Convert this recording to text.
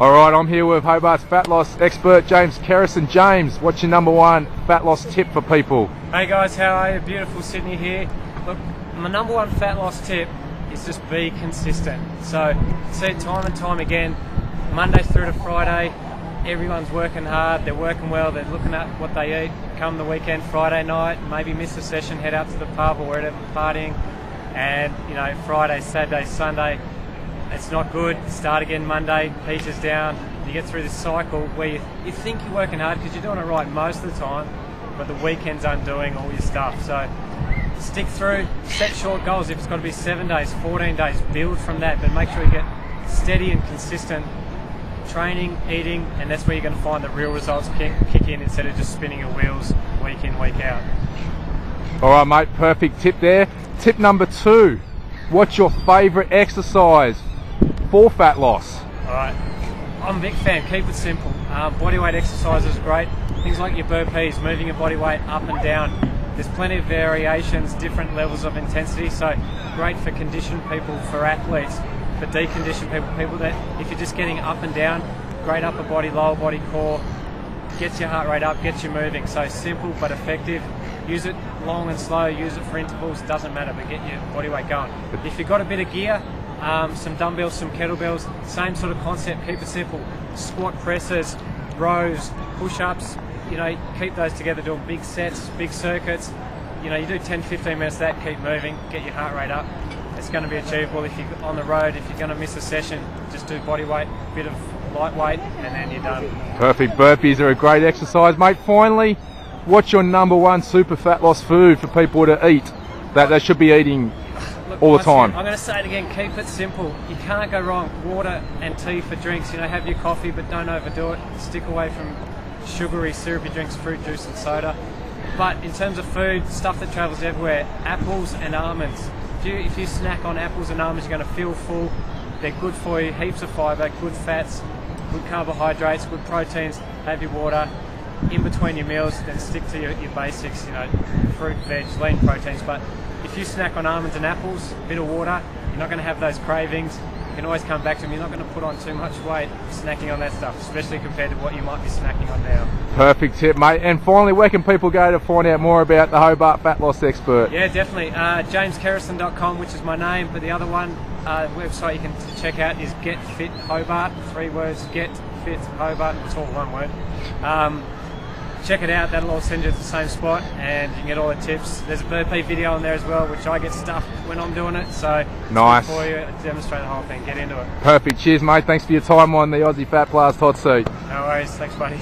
All right, I'm here with Hobart's fat loss expert, James Kerrison. James, what's your number one fat loss tip for people? Hey guys, how are you? Beautiful Sydney here. Look, my number one fat loss tip is just be consistent. So, see it time and time again, Monday through to Friday, everyone's working hard, they're working well, they're looking at what they eat. Come the weekend, Friday night, maybe miss a session, head out to the pub or wherever partying, and you know, Friday, Saturday, Sunday, it's not good. Start again Monday, peters down. You get through this cycle where you, you think you're working hard because you're doing it right most of the time, but the weekend's undoing all your stuff. So stick through, set short goals. If it's got to be seven days, 14 days, build from that, but make sure you get steady and consistent training, eating, and that's where you're going to find the real results kick, kick in instead of just spinning your wheels week in, week out. All right, mate, perfect tip there. Tip number two what's your favourite exercise for fat loss? All right. I'm a big fan. Keep it simple. Um, bodyweight exercises are great. Things like your burpees, moving your body weight up and down. There's plenty of variations, different levels of intensity. So great for conditioned people, for athletes, for deconditioned people, people that if you're just getting up and down, great upper body, lower body core, gets your heart rate up, gets you moving. So simple but effective. Use it long and slow. Use it for intervals. Doesn't matter, but get your body weight going. If you've got a bit of gear, um, some dumbbells, some kettlebells, same sort of concept. Keep it simple. Squat presses, rows, push-ups. You know, keep those together. Doing big sets, big circuits. You know, you do 10, 15 minutes that. Keep moving. Get your heart rate up. It's going to be achievable if you're on the road. If you're going to miss a session, just do body weight, bit of lightweight, and then you're done. Perfect. Burpees are a great exercise, mate. Finally, what's your number one super fat loss food for people to eat that they should be eating Look, all the time? I'm going to say it again. Keep it simple. You can't go wrong. Water and tea for drinks. You know, have your coffee, but don't overdo it. Stick away from sugary, syrupy drinks, fruit juice, and soda. But in terms of food, stuff that travels everywhere, apples and almonds. If you, if you snack on apples and almonds, you're going to feel full. They're good for you. Heaps of fibre, good fats, good carbohydrates, good proteins. Have your water in between your meals. Then stick to your, your basics. You know, fruit, veg, lean proteins. But if you snack on almonds and apples, a bit of water, you're not going to have those cravings. You can always come back to them. You're not going to put on too much weight snacking on that stuff, especially compared to what you might be snacking on now. Perfect tip, mate. And finally, where can people go to find out more about the Hobart Fat Loss Expert? Yeah, definitely. Uh, JamesKerrison.com, which is my name, but the other one uh, website you can check out is Get Fit Hobart. Three words: Get Fit Hobart. It's all one word. Um, check it out. That'll all send you to the same spot, and you can get all the tips. There's a burpee video on there as well, which I get stuff when I'm doing it. So Nice. for you. to Demonstrate the whole thing. Get into it. Perfect. Cheers, mate. Thanks for your time on the Aussie Fat Blast Hot Seat. No worries. Thanks, buddy.